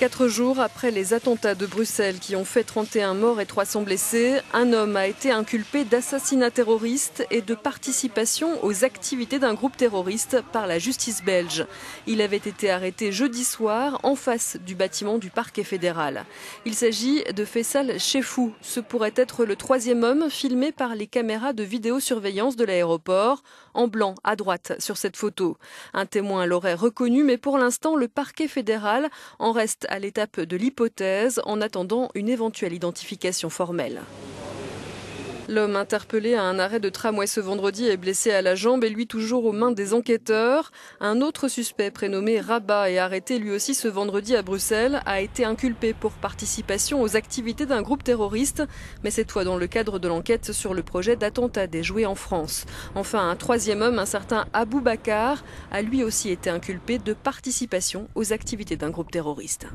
Quatre jours après les attentats de Bruxelles qui ont fait 31 morts et 300 blessés, un homme a été inculpé d'assassinat terroriste et de participation aux activités d'un groupe terroriste par la justice belge. Il avait été arrêté jeudi soir en face du bâtiment du parquet fédéral. Il s'agit de Faisal Chefou. Ce pourrait être le troisième homme filmé par les caméras de vidéosurveillance de l'aéroport, en blanc à droite sur cette photo. Un témoin l'aurait reconnu, mais pour l'instant, le parquet fédéral en reste à l'étape de l'hypothèse en attendant une éventuelle identification formelle. L'homme interpellé à un arrêt de tramway ce vendredi est blessé à la jambe et lui toujours aux mains des enquêteurs. Un autre suspect prénommé Rabat et arrêté lui aussi ce vendredi à Bruxelles a été inculpé pour participation aux activités d'un groupe terroriste, mais cette fois dans le cadre de l'enquête sur le projet d'attentat déjoué en France. Enfin, un troisième homme, un certain Abou Bakar, a lui aussi été inculpé de participation aux activités d'un groupe terroriste.